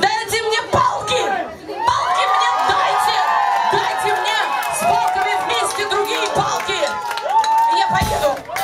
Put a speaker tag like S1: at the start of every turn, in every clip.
S1: Дайте мне палки! Палки мне дайте! Дайте мне с палками вместе другие палки! И Я поеду!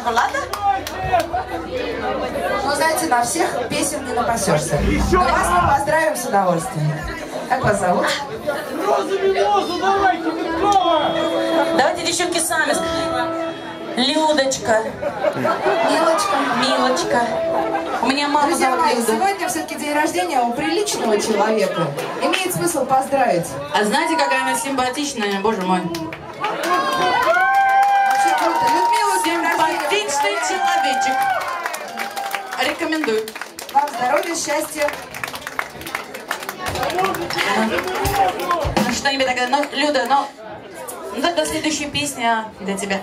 S1: Шоколада?
S2: Ну, знаете, на всех песен не напасешься. Но вас мы поздравим с удовольствием. Как вас зовут?
S3: Роза Мимоза, давайте, Петрова!
S1: Давайте, девчонки, сами. Людочка,
S2: Милочка.
S1: Милочка. У меня мама
S2: Друзья
S1: зовут
S2: мои,
S1: Люда.
S2: сегодня все-таки день рождения у приличного человека. Имеет смысл поздравить.
S1: А знаете, какая она симпатичная, боже мой. Рекомендую.
S2: Вам здоровья, счастья.
S1: Ну, что-нибудь такое. Ну, Люда, ну, ну тогда следующая песня для тебя.